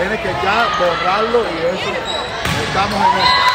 Tienes que ya borrarlo y eso. Estamos en eso.